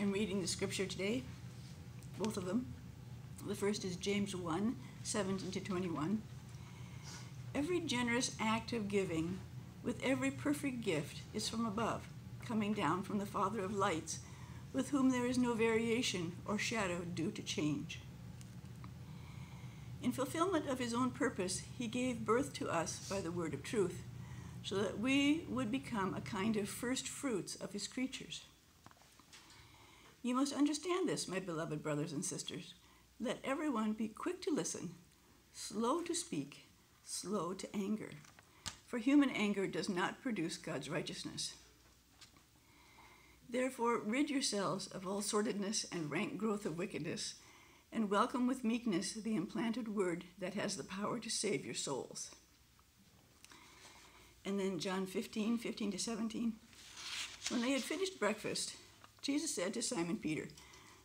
I'm reading the scripture today, both of them. The first is James 1 17 to 21. Every generous act of giving with every perfect gift is from above, coming down from the Father of lights, with whom there is no variation or shadow due to change. In fulfillment of his own purpose, he gave birth to us by the word of truth, so that we would become a kind of first fruits of his creatures. You must understand this, my beloved brothers and sisters. Let everyone be quick to listen, slow to speak, slow to anger, for human anger does not produce God's righteousness. Therefore, rid yourselves of all sordidness and rank growth of wickedness, and welcome with meekness the implanted word that has the power to save your souls. And then John 15, 15 to 17. When they had finished breakfast, Jesus said to Simon Peter,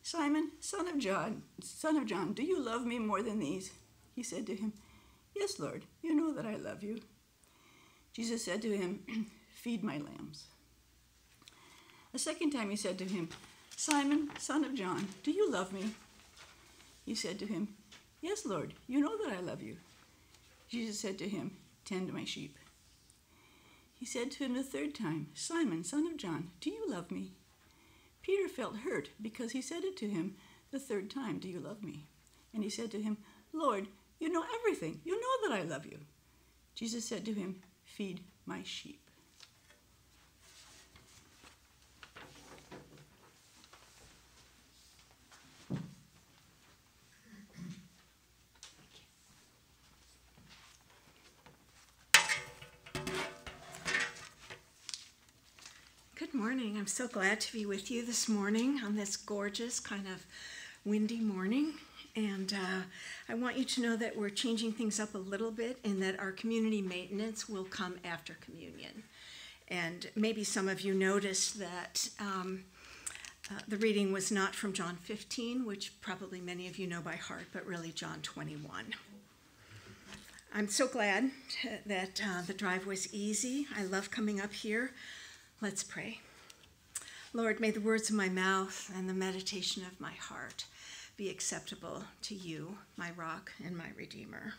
Simon, son of John, son of John, do you love me more than these? He said to him, Yes, Lord, you know that I love you. Jesus said to him, Feed my lambs. A second time he said to him, Simon, son of John, do you love me? He said to him, Yes, Lord, you know that I love you. Jesus said to him, Tend my sheep. He said to him the third time, Simon, son of John, do you love me? Peter felt hurt because he said it to him the third time, Do you love me? And he said to him, Lord, you know everything. You know that I love you. Jesus said to him, Feed my sheep. Morning. I'm so glad to be with you this morning on this gorgeous, kind of windy morning. And uh, I want you to know that we're changing things up a little bit and that our community maintenance will come after communion. And maybe some of you noticed that um, uh, the reading was not from John 15, which probably many of you know by heart, but really John 21. I'm so glad that uh, the drive was easy. I love coming up here. Let's pray. Lord, may the words of my mouth and the meditation of my heart be acceptable to you, my rock and my redeemer.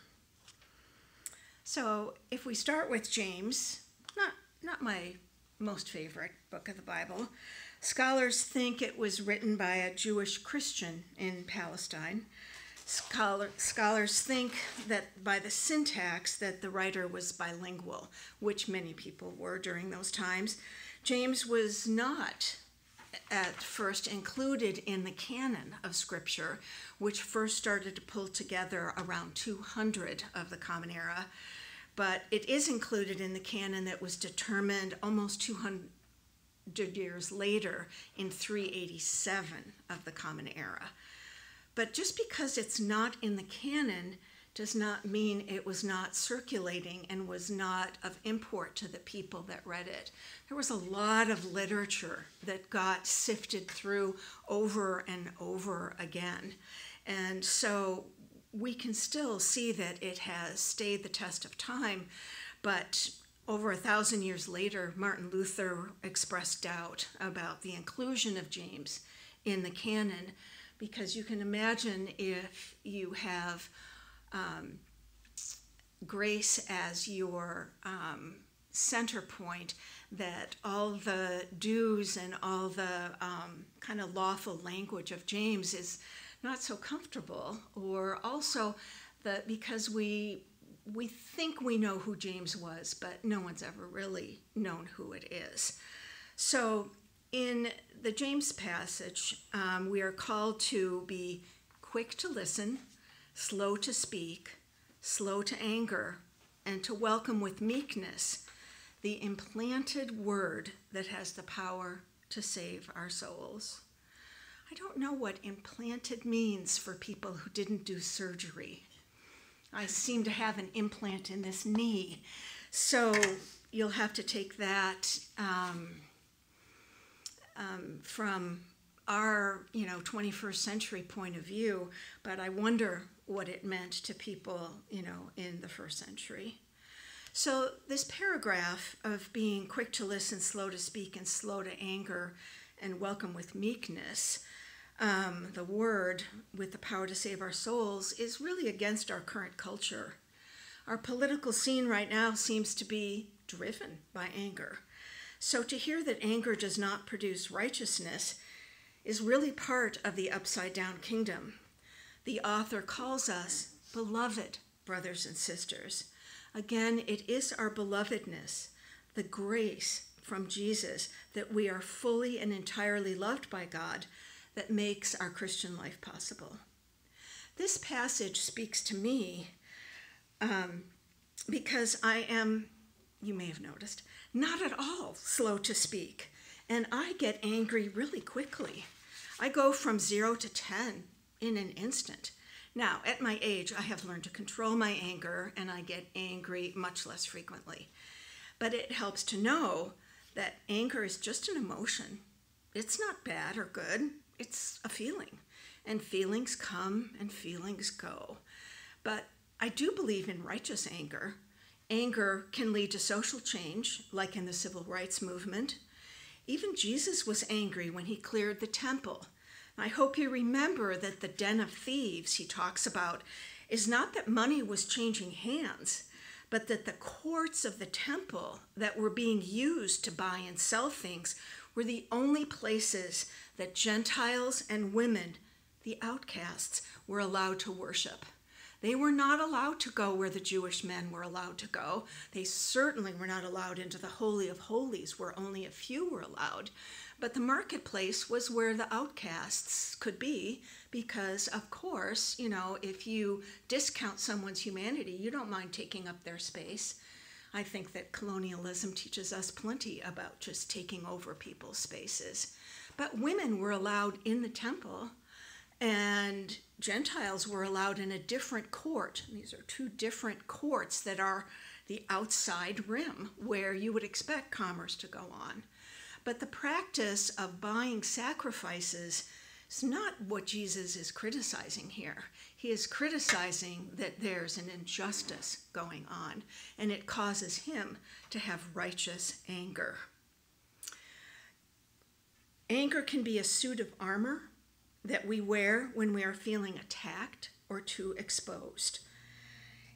So, if we start with James, not not my most favorite book of the Bible, scholars think it was written by a Jewish Christian in Palestine. Scholar, scholars think that by the syntax that the writer was bilingual, which many people were during those times. James was not at first included in the canon of Scripture, which first started to pull together around 200 of the Common Era. But it is included in the canon that was determined almost 200 years later in 387 of the Common Era. But just because it's not in the canon does not mean it was not circulating and was not of import to the people that read it. There was a lot of literature that got sifted through over and over again. And so we can still see that it has stayed the test of time, but over a thousand years later, Martin Luther expressed doubt about the inclusion of James in the canon because you can imagine if you have um, grace as your um, center point, that all the dues and all the um, kind of lawful language of James is not so comfortable, or also that because we we think we know who James was, but no one's ever really known who it is. So in the James passage, um, we are called to be quick to listen, slow to speak, slow to anger, and to welcome with meekness the implanted word that has the power to save our souls. I don't know what implanted means for people who didn't do surgery. I seem to have an implant in this knee, so you'll have to take that um, um, from our you know 21st century point of view but i wonder what it meant to people, you know, in the first century. So, this paragraph of being quick to listen, slow to speak, and slow to anger and welcome with meekness. Um, the word with the power to save our souls is really against our current culture. Our political scene right now seems to be driven by anger. So to hear that anger does not produce righteousness is really part of the upside down kingdom. The author calls us beloved brothers and sisters. Again, it is our belovedness, the grace from Jesus that we are fully and entirely loved by God that makes our Christian life possible. This passage speaks to me um, because I am, you may have noticed, not at all slow to speak, and I get angry really quickly. I go from zero to 10 in an instant. Now, at my age, I have learned to control my anger and I get angry much less frequently. But it helps to know that anger is just an emotion. It's not bad or good, it's a feeling. And feelings come and feelings go. But I do believe in righteous anger. Anger can lead to social change, like in the civil rights movement. Even Jesus was angry when he cleared the temple. I hope you remember that the den of thieves he talks about is not that money was changing hands, but that the courts of the temple that were being used to buy and sell things were the only places that Gentiles and women, the outcasts, were allowed to worship. They were not allowed to go where the Jewish men were allowed to go. They certainly were not allowed into the Holy of Holies, where only a few were allowed. But the marketplace was where the outcasts could be because, of course, you know, if you discount someone's humanity, you don't mind taking up their space. I think that colonialism teaches us plenty about just taking over people's spaces. But women were allowed in the temple, and Gentiles were allowed in a different court. These are two different courts that are the outside rim where you would expect commerce to go on. But the practice of buying sacrifices is not what Jesus is criticizing here. He is criticizing that there's an injustice going on, and it causes him to have righteous anger. Anger can be a suit of armor that we wear when we are feeling attacked or too exposed.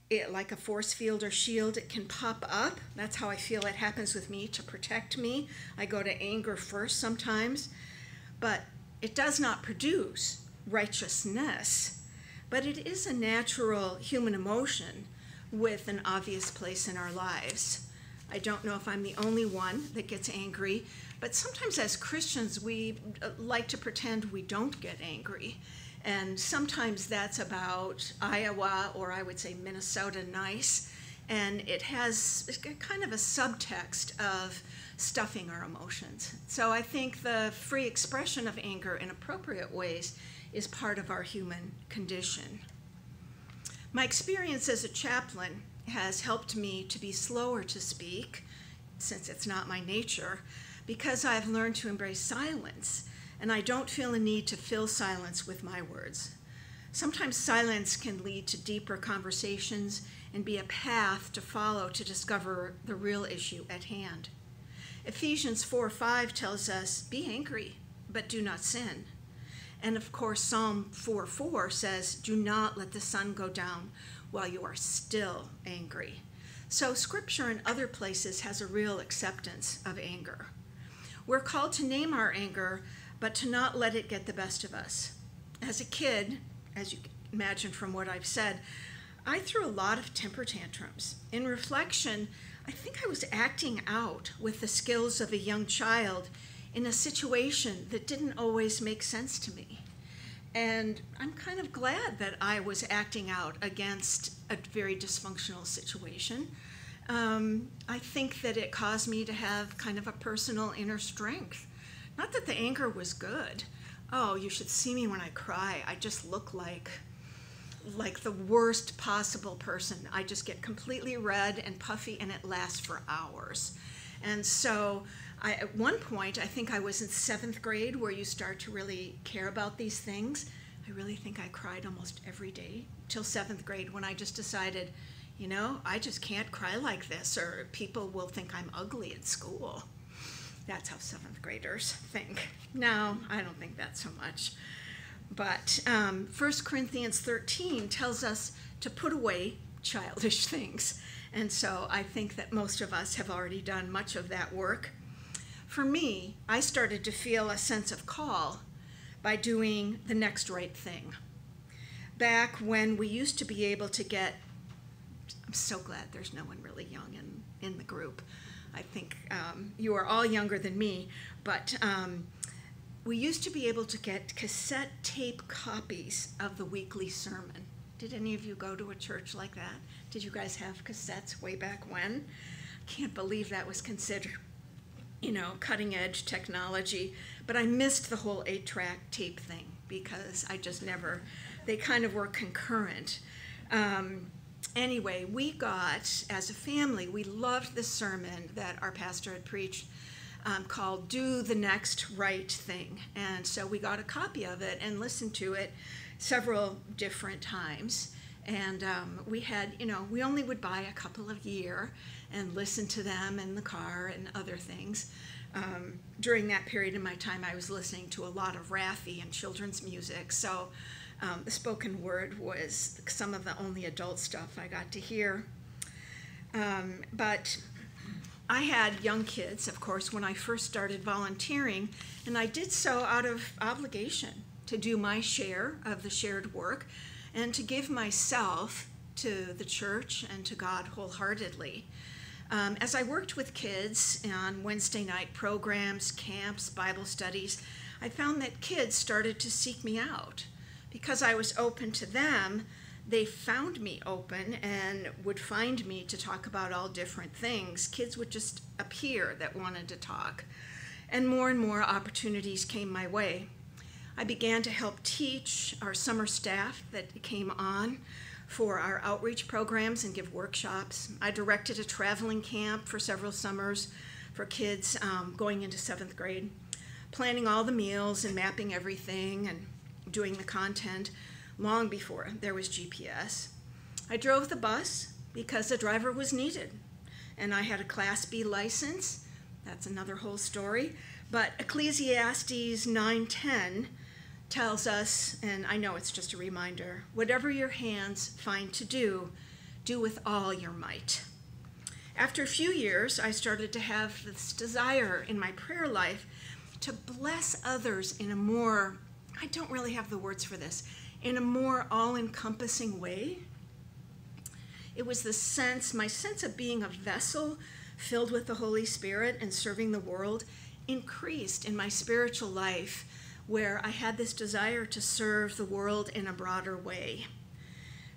It, like a force field or shield, it can pop up. That's how I feel it happens with me to protect me. I go to anger first sometimes, but it does not produce righteousness. But it is a natural human emotion with an obvious place in our lives. I don't know if I'm the only one that gets angry, but sometimes as Christians, we uh, like to pretend we don't get angry. And sometimes that's about Iowa or I would say Minnesota nice. And it has kind of a subtext of stuffing our emotions. So I think the free expression of anger in appropriate ways is part of our human condition. My experience as a chaplain has helped me to be slower to speak, since it's not my nature, because I've learned to embrace silence and I don't feel a need to fill silence with my words. Sometimes silence can lead to deeper conversations and be a path to follow to discover the real issue at hand. Ephesians 4 5 tells us, Be angry, but do not sin. And of course, Psalm 4 4 says, Do not let the sun go down while you are still angry. So, scripture in other places has a real acceptance of anger. We're called to name our anger, but to not let it get the best of us. As a kid, as you imagine from what I've said, I threw a lot of temper tantrums. In reflection, I think I was acting out with the skills of a young child in a situation that didn't always make sense to me. And I'm kind of glad that I was acting out against a very dysfunctional situation um, I think that it caused me to have kind of a personal inner strength. Not that the anger was good. Oh, you should see me when I cry. I just look like like the worst possible person. I just get completely red and puffy and it lasts for hours. And so I, at one point, I think I was in seventh grade where you start to really care about these things. I really think I cried almost every day till seventh grade when I just decided you know, I just can't cry like this, or people will think I'm ugly at school. That's how seventh graders think. Now, I don't think that so much. But um, 1 Corinthians 13 tells us to put away childish things. And so I think that most of us have already done much of that work. For me, I started to feel a sense of call by doing the next right thing. Back when we used to be able to get, I'm so glad there's no one really young in, in the group. I think um, you are all younger than me, but um, we used to be able to get cassette tape copies of the weekly sermon. Did any of you go to a church like that? Did you guys have cassettes way back when? I can't believe that was considered, you know, cutting edge technology. But I missed the whole eight track tape thing because I just never, they kind of were concurrent. Um, anyway, we got, as a family, we loved the sermon that our pastor had preached um, called Do the Next Right Thing. And so we got a copy of it and listened to it several different times. And um, we had, you know, we only would buy a couple of year and listen to them in the car and other things. Um, during that period of my time, I was listening to a lot of Raffi and children's music. So um, the spoken word was some of the only adult stuff I got to hear. Um, but I had young kids, of course, when I first started volunteering, and I did so out of obligation to do my share of the shared work and to give myself to the church and to God wholeheartedly. Um, as I worked with kids on Wednesday night programs, camps, Bible studies, I found that kids started to seek me out. Because I was open to them, they found me open and would find me to talk about all different things. Kids would just appear that wanted to talk. And more and more opportunities came my way. I began to help teach our summer staff that came on for our outreach programs and give workshops. I directed a traveling camp for several summers for kids um, going into seventh grade, planning all the meals and mapping everything and doing the content long before there was GPS. I drove the bus because a driver was needed, and I had a Class B license. That's another whole story. But Ecclesiastes 9:10 tells us, and I know it's just a reminder, whatever your hands find to do, do with all your might. After a few years, I started to have this desire in my prayer life to bless others in a more, I don't really have the words for this, in a more all encompassing way. It was the sense, my sense of being a vessel filled with the Holy Spirit and serving the world increased in my spiritual life, where I had this desire to serve the world in a broader way.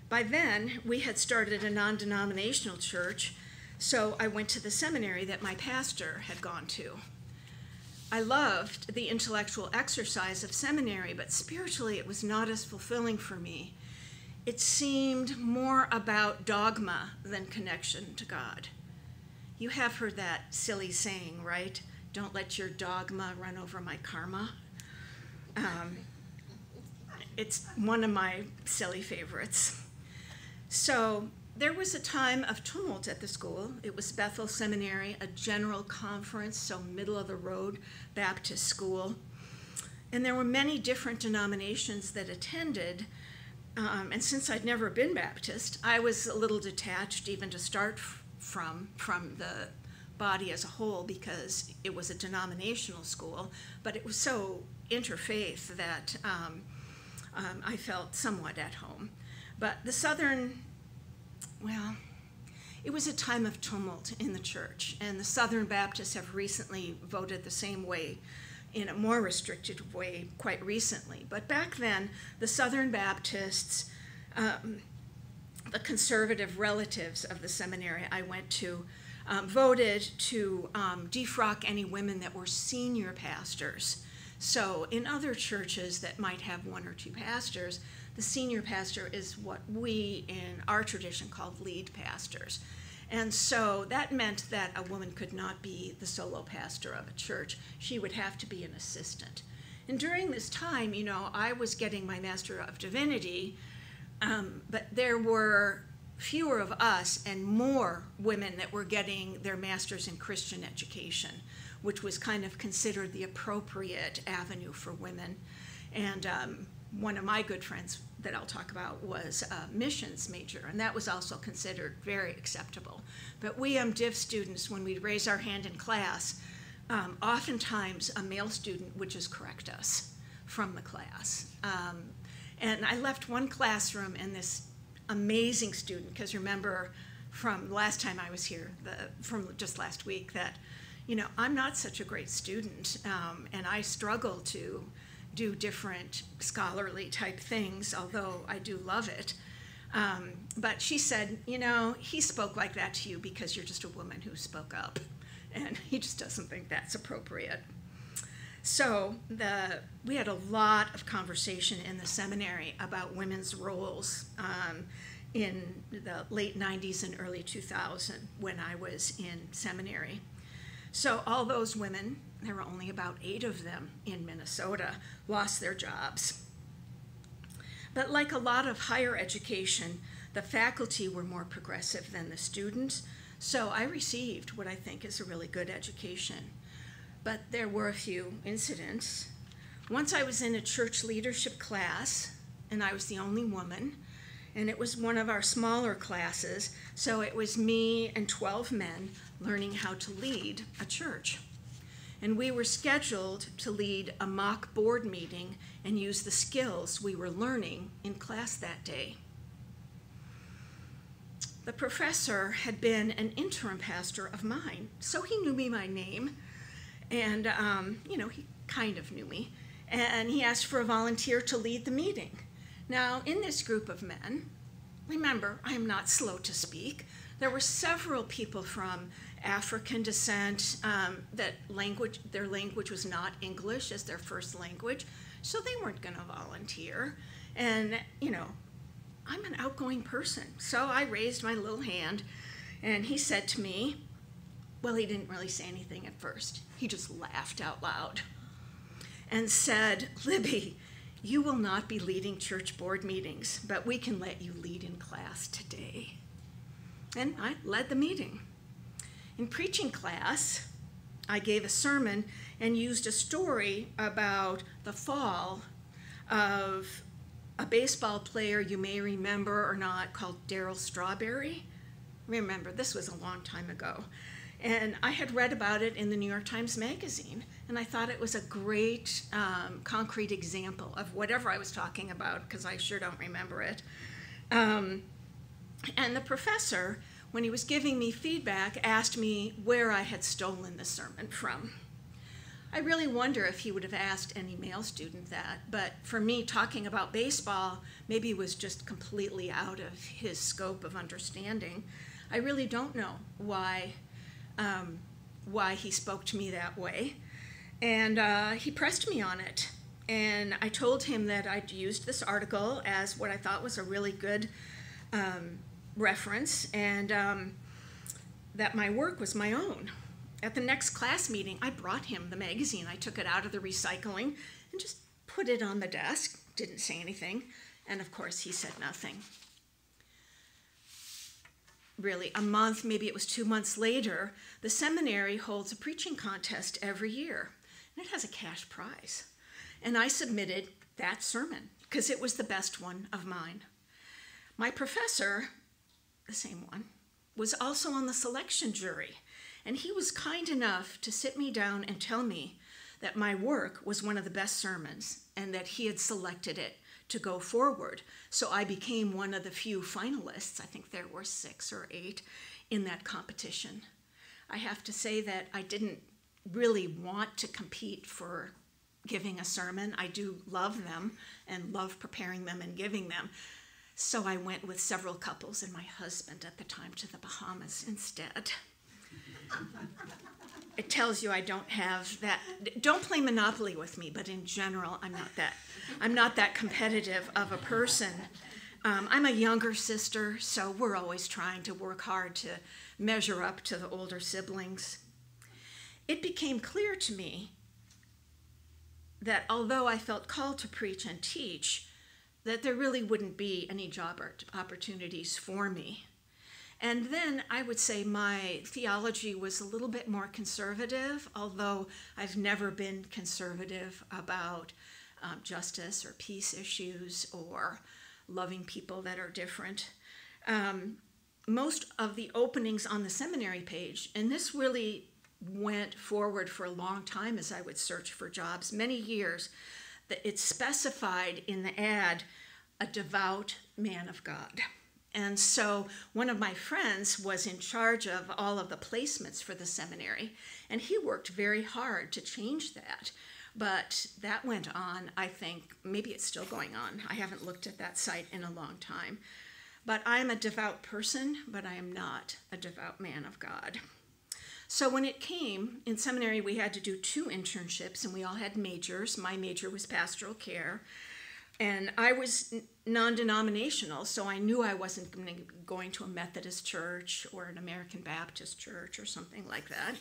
By then, we had started a non denominational church, so I went to the seminary that my pastor had gone to. I loved the intellectual exercise of seminary, but spiritually it was not as fulfilling for me. It seemed more about dogma than connection to God. You have heard that silly saying, right? Don't let your dogma run over my karma. Um, it's one of my silly favorites. So there was a time of tumult at the school. It was Bethel Seminary, a general conference, so middle of the road Baptist school. And there were many different denominations that attended. Um, and since I'd never been Baptist, I was a little detached even to start from, from the body as a whole because it was a denominational school, but it was so interfaith that um, um, I felt somewhat at home. But the Southern well, it was a time of tumult in the church, and the Southern Baptists have recently voted the same way in a more restricted way quite recently. But back then, the Southern Baptists, um, the conservative relatives of the seminary I went to, um, voted to um, defrock any women that were senior pastors. So, in other churches that might have one or two pastors, the senior pastor is what we in our tradition called lead pastors. And so that meant that a woman could not be the solo pastor of a church. She would have to be an assistant. And during this time, you know, I was getting my Master of Divinity, um, but there were fewer of us and more women that were getting their masters in Christian education, which was kind of considered the appropriate avenue for women. And um, one of my good friends that I'll talk about was a missions major, and that was also considered very acceptable. But we MDiv um, students, when we raise our hand in class, um, oftentimes a male student would just correct us from the class. Um, and I left one classroom and this amazing student, because remember from last time I was here, the, from just last week, that, you know, I'm not such a great student, um, and I struggle to do different scholarly type things, although I do love it. Um, but she said, you know, he spoke like that to you because you're just a woman who spoke up, and he just doesn't think that's appropriate. So the we had a lot of conversation in the seminary about women's roles um, in the late 90s and early 2000 when I was in seminary. So all those women, there were only about eight of them in Minnesota, lost their jobs. But like a lot of higher education, the faculty were more progressive than the students, so I received what I think is a really good education but there were a few incidents. Once I was in a church leadership class, and I was the only woman, and it was one of our smaller classes, so it was me and 12 men learning how to lead a church. And we were scheduled to lead a mock board meeting and use the skills we were learning in class that day. The professor had been an interim pastor of mine, so he knew me by name and, um, you know, he kind of knew me. And he asked for a volunteer to lead the meeting. Now, in this group of men, remember, I am not slow to speak. There were several people from African descent um, that language, their language was not English as their first language, so they weren't going to volunteer. And, you know, I'm an outgoing person, so I raised my little hand, and he said to me, well, he didn't really say anything at first. He just laughed out loud and said, Libby, you will not be leading church board meetings, but we can let you lead in class today. And I led the meeting. In preaching class, I gave a sermon and used a story about the fall of a baseball player you may remember or not called Darryl Strawberry. Remember, this was a long time ago. And I had read about it in the New York Times Magazine, and I thought it was a great um, concrete example of whatever I was talking about, because I sure don't remember it. Um, and the professor, when he was giving me feedback, asked me where I had stolen the sermon from. I really wonder if he would have asked any male student that, but for me, talking about baseball maybe was just completely out of his scope of understanding. I really don't know why um, why he spoke to me that way. And uh, he pressed me on it. And I told him that I'd used this article as what I thought was a really good um, reference and um, that my work was my own. At the next class meeting, I brought him the magazine. I took it out of the recycling and just put it on the desk, didn't say anything. And of course, he said nothing really a month, maybe it was two months later, the seminary holds a preaching contest every year, and it has a cash prize. And I submitted that sermon because it was the best one of mine. My professor, the same one, was also on the selection jury, and he was kind enough to sit me down and tell me that my work was one of the best sermons and that he had selected it to go forward. So I became one of the few finalists. I think there were six or eight in that competition. I have to say that I didn't really want to compete for giving a sermon. I do love them and love preparing them and giving them. So I went with several couples and my husband at the time to the Bahamas instead it tells you I don't have that. Don't play Monopoly with me, but in general, I'm not that. I'm not that competitive of a person. Um, I'm a younger sister, so we're always trying to work hard to measure up to the older siblings. It became clear to me that although I felt called to preach and teach, that there really wouldn't be any job opportunities for me. And then I would say my theology was a little bit more conservative, although I've never been conservative about um, justice or peace issues or loving people that are different. Um, most of the openings on the seminary page, and this really went forward for a long time as I would search for jobs, many years, that it specified in the ad a devout man of God. And so one of my friends was in charge of all of the placements for the seminary, and he worked very hard to change that. But that went on, I think, maybe it's still going on. I haven't looked at that site in a long time. But I'm a devout person, but I am not a devout man of God. So when it came in seminary, we had to do two internships, and we all had majors. My major was pastoral care, and I was non denominational, so I knew I wasn't going to a Methodist church or an American Baptist church or something like that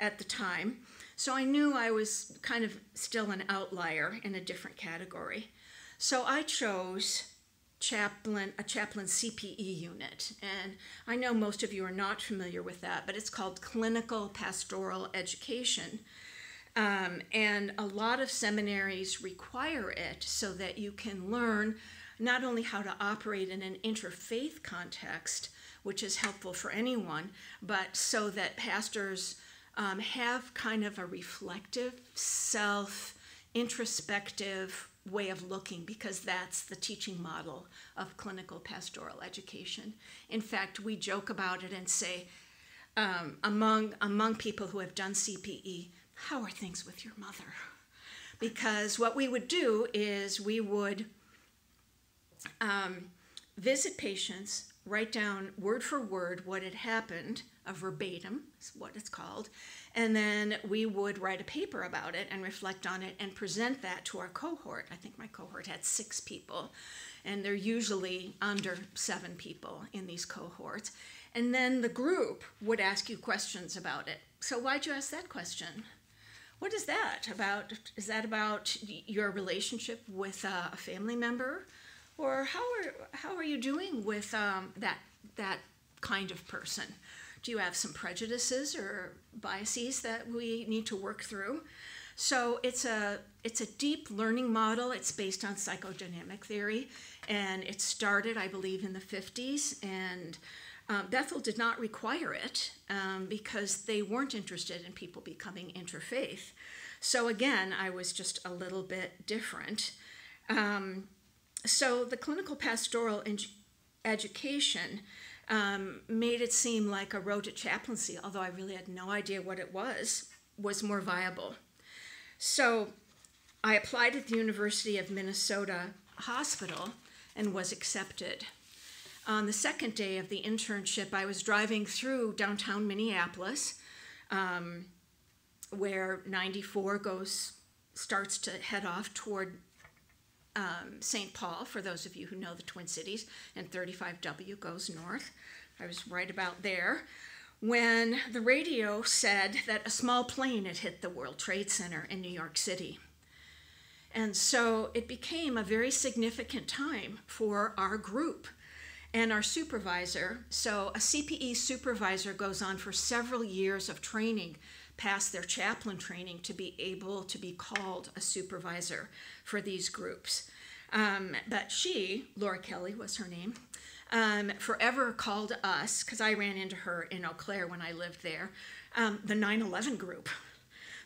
at the time. So I knew I was kind of still an outlier in a different category. So I chose chaplain a chaplain CPE unit. And I know most of you are not familiar with that, but it's called clinical pastoral education. Um, and a lot of seminaries require it so that you can learn not only how to operate in an interfaith context, which is helpful for anyone, but so that pastors um, have kind of a reflective, self introspective way of looking because that's the teaching model of clinical pastoral education. In fact, we joke about it and say, um, among, among people who have done CPE, how are things with your mother? Because what we would do is we would um, visit patients, write down word for word what had happened, a verbatim is what it's called, and then we would write a paper about it and reflect on it and present that to our cohort. I think my cohort had six people, and they're usually under seven people in these cohorts. And then the group would ask you questions about it. So, why'd you ask that question? What is that about? Is that about your relationship with a family member, or how are how are you doing with um, that that kind of person? Do you have some prejudices or biases that we need to work through? So it's a it's a deep learning model. It's based on psychodynamic theory, and it started, I believe, in the 50s. And um, Bethel did not require it um, because they weren't interested in people becoming interfaith. So again, I was just a little bit different. Um, so the clinical pastoral education um, made it seem like a road to chaplaincy, although I really had no idea what it was, was more viable. So I applied at the University of Minnesota Hospital and was accepted. On the second day of the internship, I was driving through downtown Minneapolis, um, where 94 goes starts to head off toward um, St. Paul, for those of you who know the Twin Cities, and 35W goes north. I was right about there when the radio said that a small plane had hit the World Trade Center in New York City. And so it became a very significant time for our group and our supervisor. So a CPE supervisor goes on for several years of training past their chaplain training to be able to be called a supervisor for these groups. Um, but she, Laura Kelly was her name, um, forever called us, because I ran into her in Eau Claire when I lived there, um, the 9 11 group,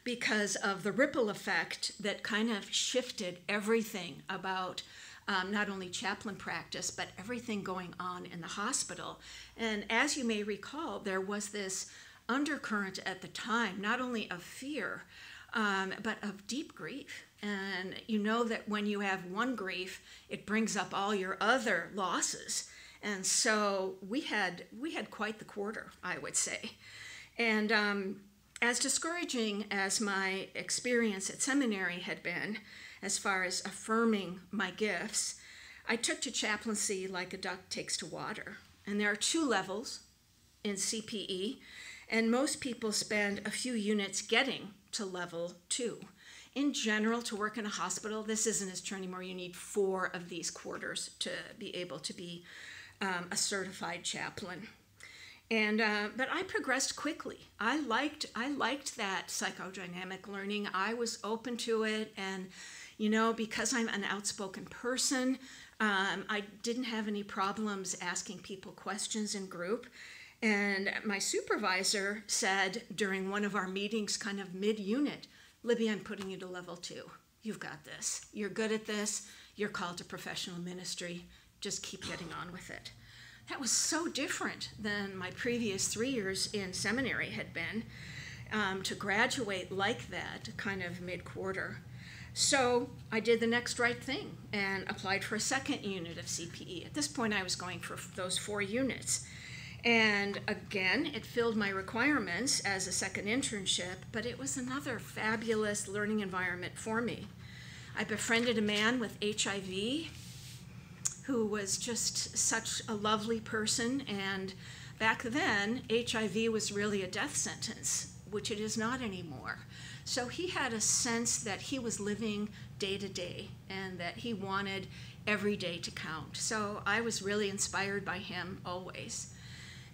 because of the ripple effect that kind of shifted everything about um, not only chaplain practice, but everything going on in the hospital. And as you may recall, there was this undercurrent at the time, not only of fear, um, but of deep grief. And you know that when you have one grief, it brings up all your other losses. And so we had we had quite the quarter, I would say. And um, as discouraging as my experience at seminary had been, as far as affirming my gifts, I took to chaplaincy like a duck takes to water. And there are two levels in CPE. And most people spend a few units getting to level two. In general, to work in a hospital, this isn't as true anymore. You need four of these quarters to be able to be um, a certified chaplain. And uh, but I progressed quickly. I liked I liked that psychodynamic learning. I was open to it, and you know because I'm an outspoken person, um, I didn't have any problems asking people questions in group. And my supervisor said during one of our meetings, kind of mid unit, Libby, I'm putting you to level two. You've got this. You're good at this. You're called to professional ministry. Just keep getting on with it. That was so different than my previous three years in seminary had been um, to graduate like that, kind of mid quarter. So I did the next right thing and applied for a second unit of CPE. At this point, I was going for those four units. And again, it filled my requirements as a second internship, but it was another fabulous learning environment for me. I befriended a man with HIV who was just such a lovely person, and back then, HIV was really a death sentence, which it is not anymore. So he had a sense that he was living day to day and that he wanted every day to count. So I was really inspired by him always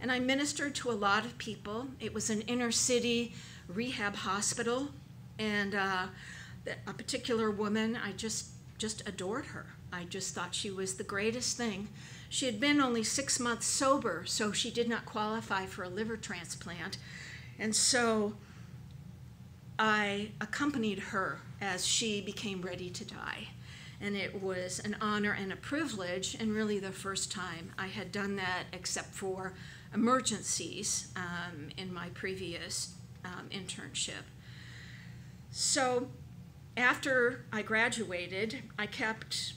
and I ministered to a lot of people. It was an inner city rehab hospital, and uh, a particular woman, I just just adored her. I just thought she was the greatest thing. She had been only six months sober, so she did not qualify for a liver transplant, and so I accompanied her as she became ready to die. And it was an honor and a privilege, and really the first time I had done that, except for emergencies um, in my previous um, internship. So after I graduated, I kept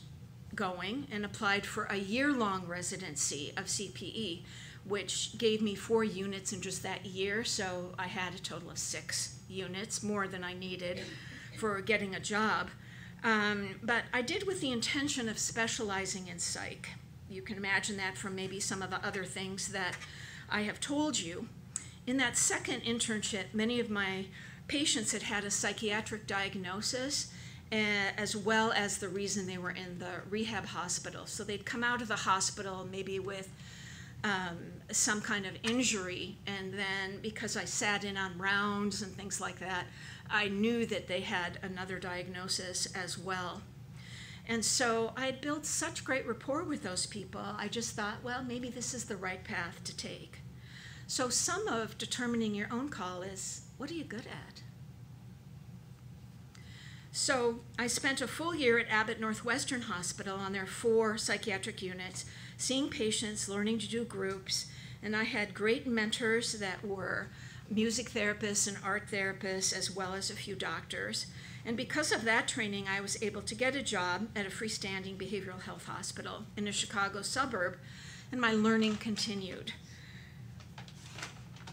going and applied for a year long residency of CPE, which gave me four units in just that year. So I had a total of six units, more than I needed for getting a job. Um, but I did with the intention of specializing in psych. You can imagine that from maybe some of the other things that I have told you. In that second internship, many of my patients had had a psychiatric diagnosis eh, as well as the reason they were in the rehab hospital. So they'd come out of the hospital maybe with um, some kind of injury, and then because I sat in on rounds and things like that, I knew that they had another diagnosis as well. And so I had built such great rapport with those people, I just thought, well, maybe this is the right path to take. So some of determining your own call is what are you good at? So I spent a full year at Abbott Northwestern Hospital on their four psychiatric units, seeing patients, learning to do groups, and I had great mentors that were music therapists and art therapists, as well as a few doctors. And because of that training, I was able to get a job at a freestanding behavioral health hospital in a Chicago suburb, and my learning continued.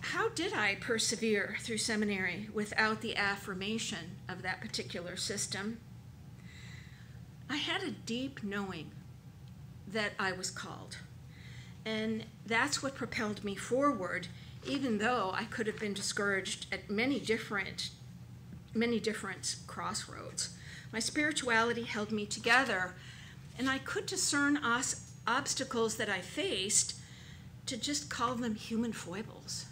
How did I persevere through seminary without the affirmation of that particular system? I had a deep knowing that I was called. And that's what propelled me forward, even though I could have been discouraged at many different many different crossroads. My spirituality held me together, and I could discern os- obstacles that I faced to just call them human foibles.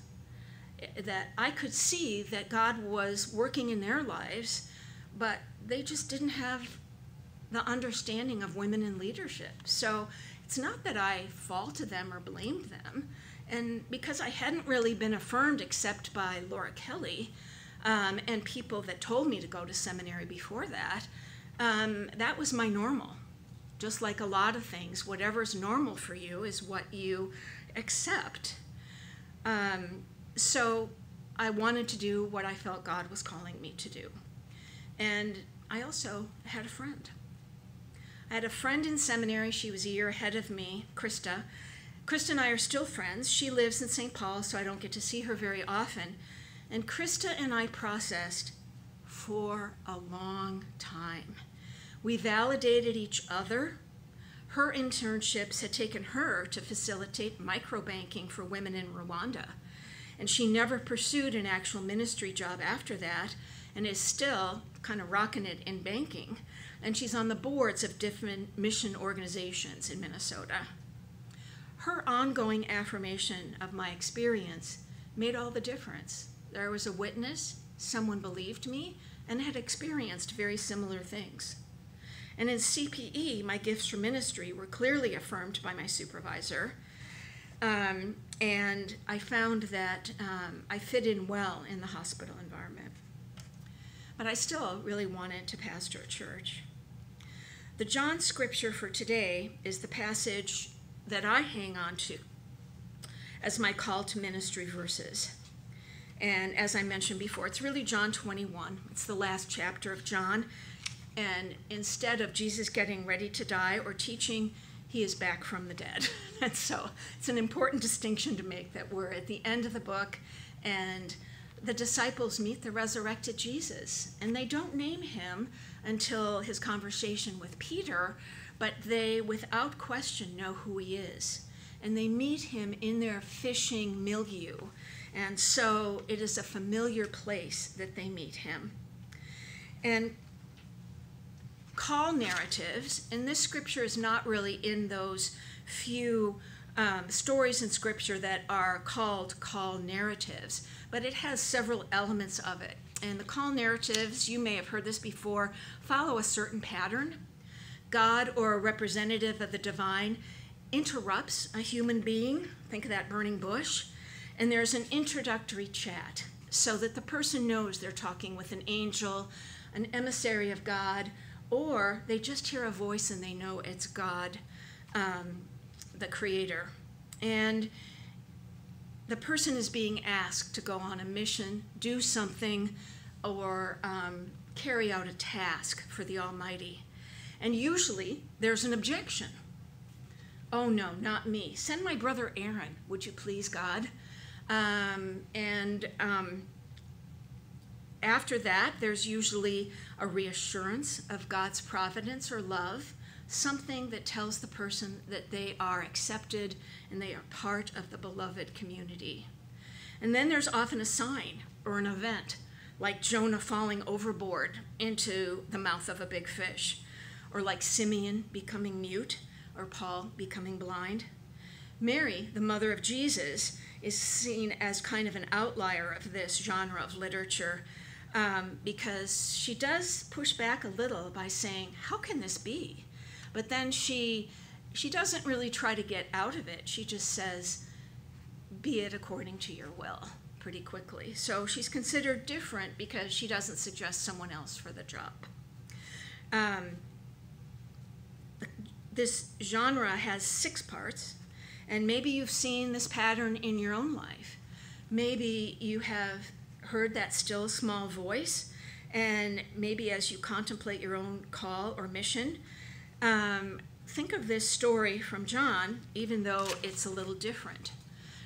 Eh, that I could see that God was working in their lives, but they just didn't have the understanding of women in leadership. So it's not that I faulted them or blamed them. And because I hadn't really been affirmed except by Laura Kelly, um, and people that told me to go to seminary before that, um, that was my normal. Just like a lot of things, whatever's normal for you is what you accept. Um, so I wanted to do what I felt God was calling me to do. And I also had a friend. I had a friend in seminary. She was a year ahead of me, Krista. Krista and I are still friends. She lives in St. Paul, so I don't get to see her very often. And Krista and I processed for a long time. We validated each other. Her internships had taken her to facilitate microbanking for women in Rwanda. And she never pursued an actual ministry job after that and is still kind of rocking it in banking. And she's on the boards of different mission organizations in Minnesota. her ongoing affirmation of my experience made all the difference. There was a witness, someone believed me, and had experienced very similar things. And in CPE, my gifts for ministry were clearly affirmed by my supervisor. Um, and I found that um, I fit in well in the hospital environment. But I still really wanted to pastor a church. The John scripture for today is the passage that I hang on to as my call to ministry verses. And as I mentioned before, it's really John 21. It's the last chapter of John. And instead of Jesus getting ready to die or teaching, he is back from the dead. and so it's an important distinction to make that we're at the end of the book and the disciples meet the resurrected Jesus. And they don't name him until his conversation with Peter, but they, without question, know who he is. And they meet him in their fishing milieu. And so it is a familiar place that they meet him. And call narratives, and this scripture is not really in those few um, stories in scripture that are called call narratives, but it has several elements of it. And the call narratives, you may have heard this before, follow a certain pattern. God or a representative of the divine interrupts a human being, think of that burning bush, and there's an introductory chat so that the person knows they're talking with an angel, an emissary of God, or they just hear a voice and they know it's God, um, the Creator. And the person is being asked to go on a mission, do something, or um, carry out a task for the Almighty. And usually there's an objection. Oh, no, not me. Send my brother Aaron, would you please, God? Um, and um, after that, there's usually a reassurance of God's providence or love, something that tells the person that they are accepted and they are part of the beloved community. And then there's often a sign or an event, like Jonah falling overboard into the mouth of a big fish, or like Simeon becoming mute, or Paul becoming blind. Mary, the mother of Jesus, is seen as kind of an outlier of this genre of literature um, because she does push back a little by saying, "How can this be?" But then she she doesn't really try to get out of it. She just says, "Be it according to your will." Pretty quickly. So she's considered different because she doesn't suggest someone else for the job. Um, this genre has six parts, and maybe you've seen this pattern in your own life. Maybe you have heard that still small voice, and maybe as you contemplate your own call or mission, um, think of this story from John, even though it's a little different.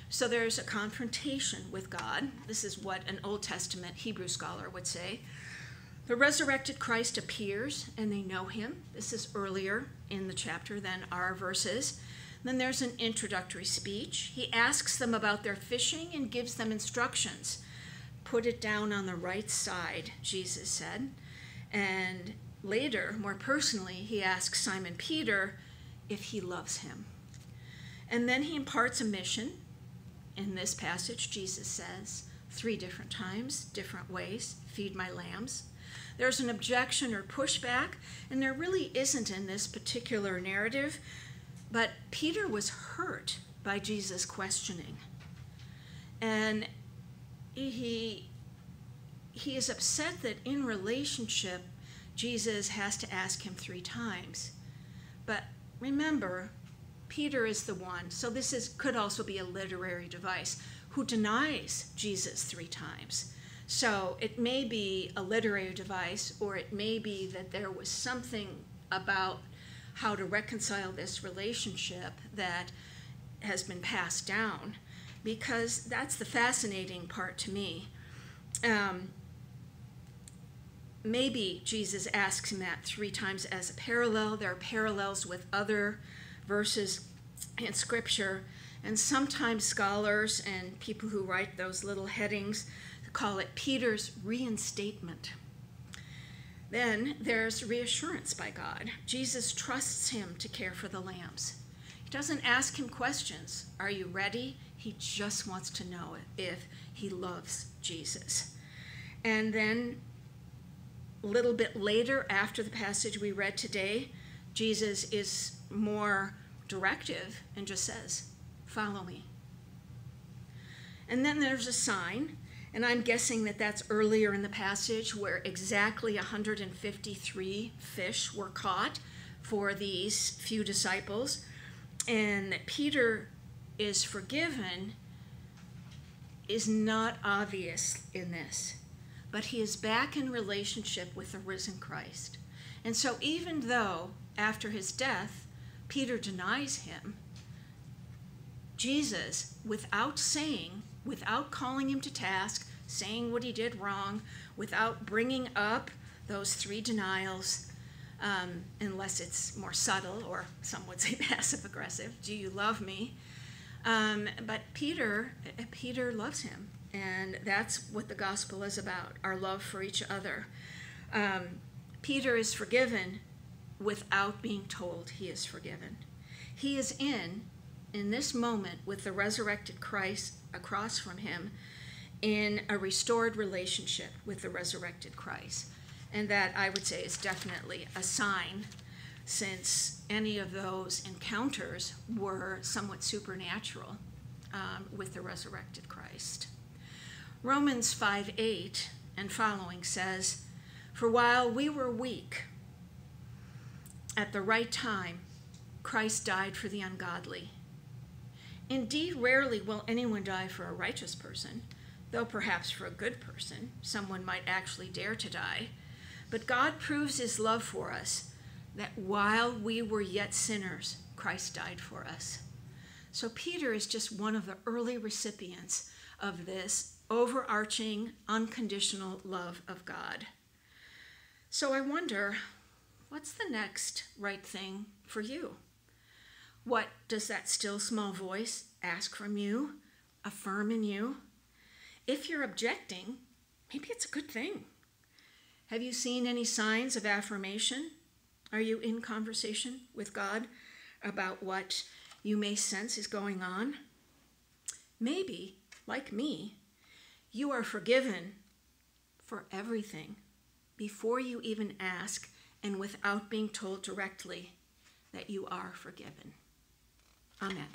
So there's a confrontation with God. This is what an Old Testament Hebrew scholar would say. The resurrected Christ appears and they know him. This is earlier in the chapter than our verses. Then there's an introductory speech. He asks them about their fishing and gives them instructions. Put it down on the right side, Jesus said. And later, more personally, he asks Simon Peter if he loves him. And then he imparts a mission. In this passage, Jesus says three different times, different ways feed my lambs. There's an objection or pushback, and there really isn't in this particular narrative, but Peter was hurt by Jesus' questioning. And he he is upset that in relationship Jesus has to ask him 3 times. But remember, Peter is the one, so this is could also be a literary device, who denies Jesus 3 times. So it may be a literary device, or it may be that there was something about how to reconcile this relationship that has been passed down because that's the fascinating part to me. Um, maybe Jesus asks him that three times as a parallel. There are parallels with other verses in Scripture, and sometimes scholars and people who write those little headings call it Peter's reinstatement. Then there's reassurance by God. Jesus trusts him to care for the lambs He doesn't ask him questions. Are you ready? He just wants to know if he loves Jesus. And then a little bit later, after the passage we read today, Jesus is more directive and just says, Follow me. And then there's a sign, and I'm guessing that that's earlier in the passage where exactly 153 fish were caught for these few disciples, and that Peter is forgiven is not obvious in this, but he is back in relationship with the risen Christ. And so, even though after his death, Peter denies him, Jesus, without saying, without calling him to task, saying what he did wrong, without bringing up those three denials, um, unless it's more subtle or some would say passive aggressive. Do you love me? Um, but Peter, Peter loves him, and that's what the gospel is about: our love for each other. Um, Peter is forgiven without being told he is forgiven. He is in, in this moment, with the resurrected Christ across from him, in a restored relationship with the resurrected Christ. And that I would say is definitely a sign, since any of those encounters were somewhat supernatural um, with the resurrected Christ. Romans 5 8 and following says, For while we were weak, at the right time, Christ died for the ungodly. Indeed, rarely will anyone die for a righteous person, though perhaps for a good person, someone might actually dare to die. But God proves his love for us that while we were yet sinners, Christ died for us. So Peter is just one of the early recipients of this overarching, unconditional love of God. So I wonder what's the next right thing for you? What does that still small voice ask from you, affirm in you? If you're objecting, maybe it's a good thing. Have you seen any signs of affirmation? Are you in conversation with God about what you may sense is going on? Maybe, like me, you are forgiven for everything before you even ask and without being told directly that you are forgiven. Amen.